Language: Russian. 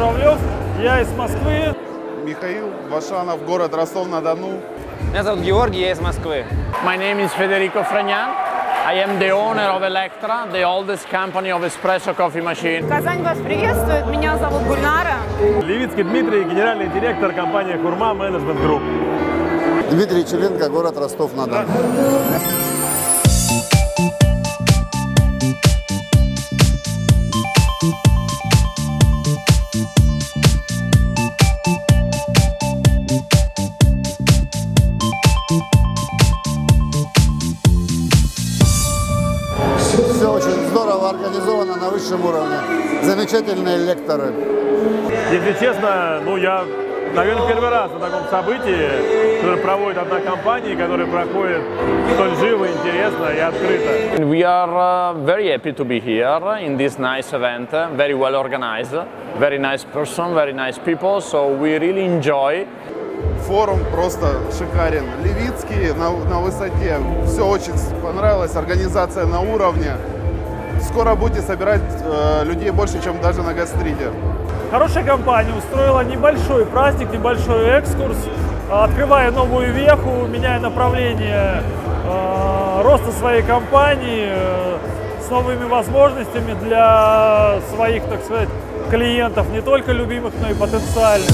Журавлев, я из Москвы. Михаил Вашанов, город Ростов-на-Дону. Меня зовут Георгий, я из Москвы. My name is Federico Fragnan. I am the owner of Elektra, the oldest company of espresso coffee machine. Казань вас приветствует. Меня зовут Гульнара. Левицкий Дмитрий, генеральный директор компании «Хурма Менеджмент Групп». Дмитрий Челенко, город Ростов-на-Дону. Высшем уровне. Замечательные лекторы. Если честно, ну я, наверное, первый раз на таком событии, которое проводит одна компания, которое проходит столь живо, интересно и открыто. We are uh, very happy to be here in this nice event, uh, very well organized, very nice person, very nice people, so we really enjoy. Форум просто шикарен. Левицкий на, на высоте. Все очень понравилось. Организация на уровне. Скоро будете собирать э, людей больше, чем даже на гастрите. Хорошая компания устроила небольшой праздник, небольшой экскурс, открывая новую веху, меняя направление э, роста своей компании, э, с новыми возможностями для своих, так сказать, клиентов, не только любимых, но и потенциальных.